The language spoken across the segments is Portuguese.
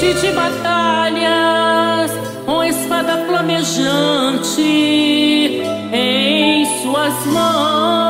De batalhas, com espada flamejante em suas mãos.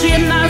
she and I